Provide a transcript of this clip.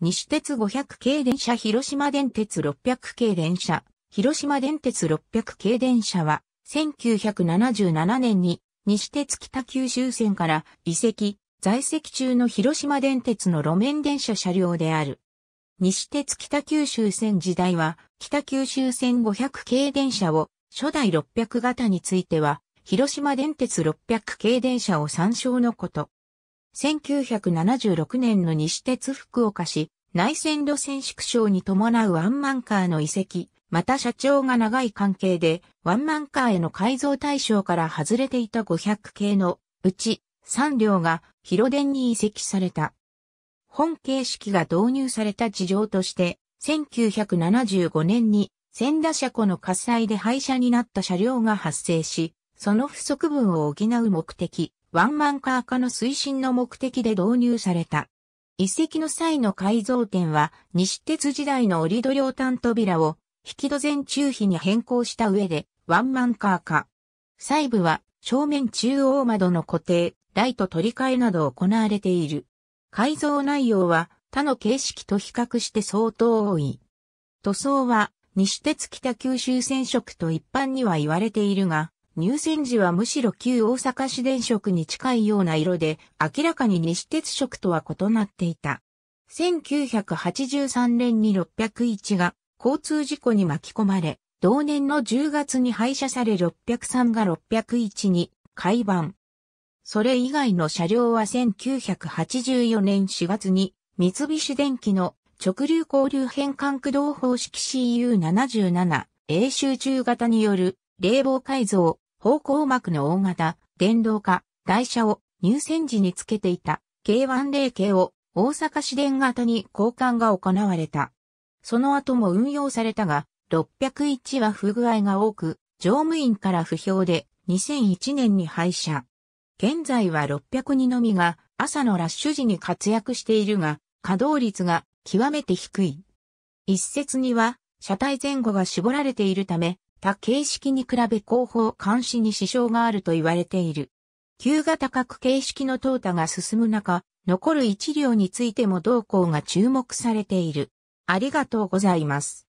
西鉄500系電車広島電鉄600系電車、広島電鉄600系電車は、1977年に西鉄北九州線から移籍、在籍中の広島電鉄の路面電車車両である。西鉄北九州線時代は、北九州線500系電車を、初代600型については、広島電鉄600系電車を参照のこと。1976年の西鉄福岡市、内線路線縮小に伴うワンマンカーの移籍、また社長が長い関係で、ワンマンカーへの改造対象から外れていた500系のうち、3両が広電に移籍された。本形式が導入された事情として、1975年に千田車庫の火災で廃車になった車両が発生し、その不足分を補う目的、ワンマンカー化の推進の目的で導入された。一石の際の改造点は、西鉄時代の折戸両端扉を、引き戸前中比に変更した上で、ワンマンカー化。細部は、正面中央窓の固定、ライト取り替えなど行われている。改造内容は他の形式と比較して相当多い。塗装は西鉄北九州線色と一般には言われているが、入線時はむしろ旧大阪市電色に近いような色で、明らかに西鉄色とは異なっていた。1983年に601が交通事故に巻き込まれ、同年の10月に廃車され603が601に改版。それ以外の車両は1984年4月に三菱電機の直流交流変換駆動方式 CU77 A 集中型による冷房改造、方向膜の大型、電動化、台車を入線時につけていた K10 系を大阪市電型に交換が行われた。その後も運用されたが、601は不具合が多く、乗務員から不評で2001年に廃車。現在は602のみが朝のラッシュ時に活躍しているが、稼働率が極めて低い。一説には、車体前後が絞られているため、他形式に比べ後方監視に支障があると言われている。旧型各形式の淘汰が進む中、残る一両についても同行が注目されている。ありがとうございます。